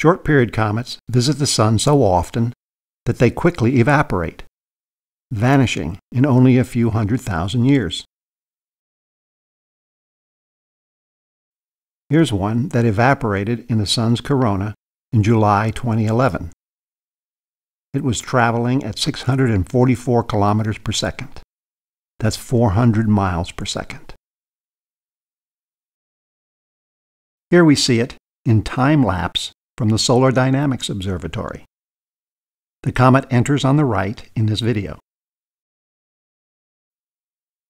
Short period comets visit the Sun so often that they quickly evaporate, vanishing in only a few hundred thousand years. Here's one that evaporated in the Sun's corona in July 2011. It was traveling at 644 kilometers per second. That's 400 miles per second. Here we see it in time lapse from the Solar Dynamics Observatory. The comet enters on the right in this video.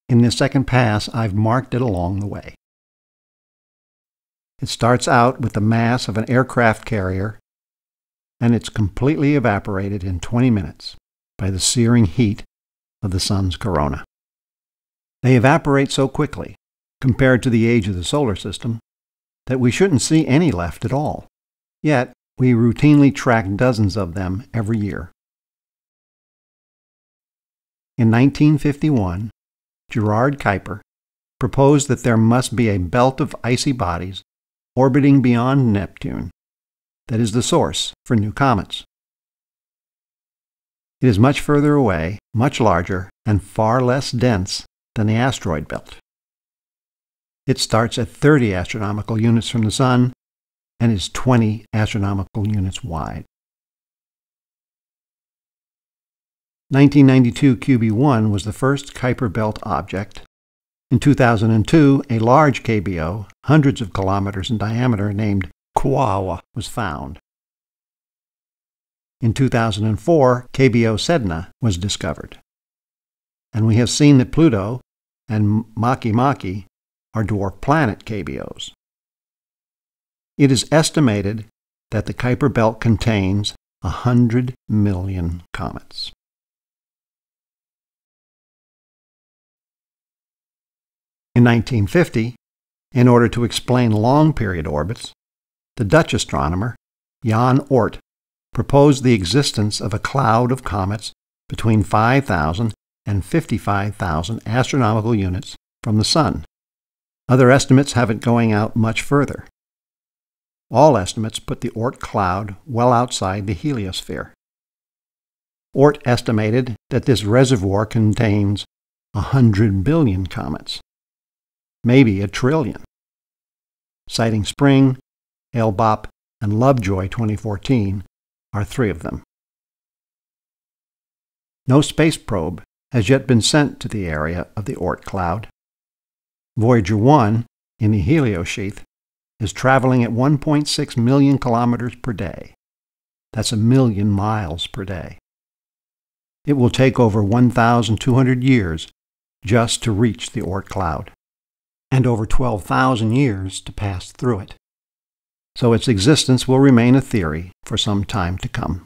In this second pass, I've marked it along the way. It starts out with the mass of an aircraft carrier, and it's completely evaporated in 20 minutes by the searing heat of the sun's corona. They evaporate so quickly, compared to the age of the solar system, that we shouldn't see any left at all. Yet, we routinely track dozens of them every year. In 1951, Gerard Kuiper proposed that there must be a belt of icy bodies orbiting beyond Neptune that is the source for new comets. It is much further away, much larger, and far less dense than the asteroid belt. It starts at 30 astronomical units from the Sun and is 20 astronomical units wide. 1992 QB1 was the first Kuiper Belt object. In 2002, a large KBO, hundreds of kilometers in diameter, named Quaoar, was found. In 2004, KBO Sedna was discovered. And we have seen that Pluto and Makemake are dwarf planet KBOs. It is estimated that the Kuiper Belt contains 100 million comets. In 1950, in order to explain long period orbits, the Dutch astronomer Jan Oort proposed the existence of a cloud of comets between 5,000 and 55,000 astronomical units from the Sun. Other estimates have it going out much further. All estimates put the Oort cloud well outside the heliosphere. Oort estimated that this reservoir contains a hundred billion comets, maybe a trillion. Siding Spring, Hale-Bopp, and Lovejoy 2014 are three of them. No space probe has yet been sent to the area of the Oort cloud. Voyager 1, in the heliosheath, is traveling at 1.6 million kilometers per day. That's a million miles per day. It will take over 1,200 years just to reach the Oort cloud, and over 12,000 years to pass through it. So its existence will remain a theory for some time to come.